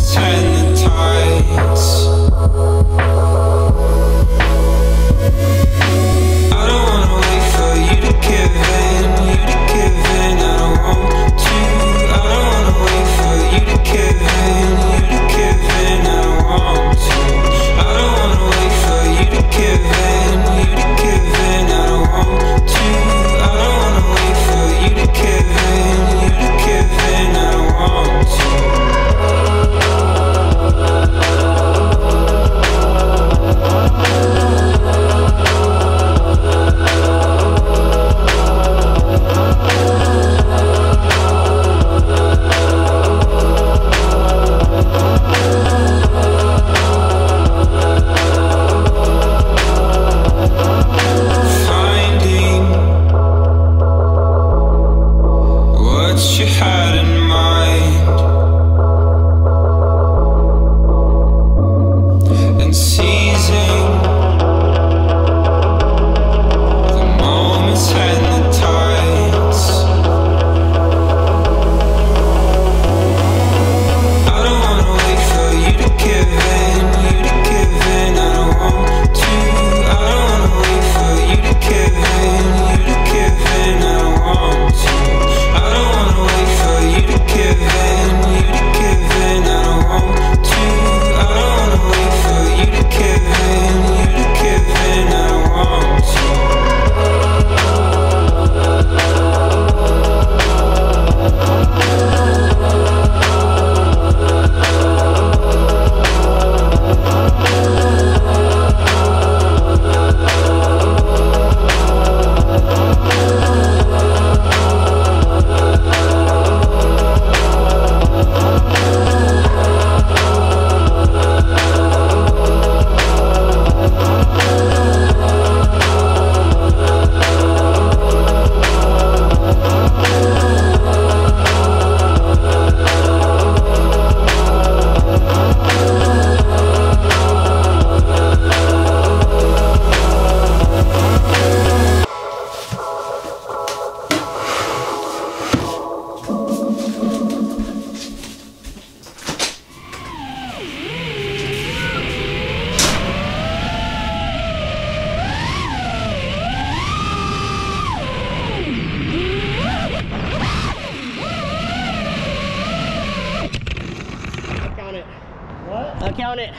change. What? I count it.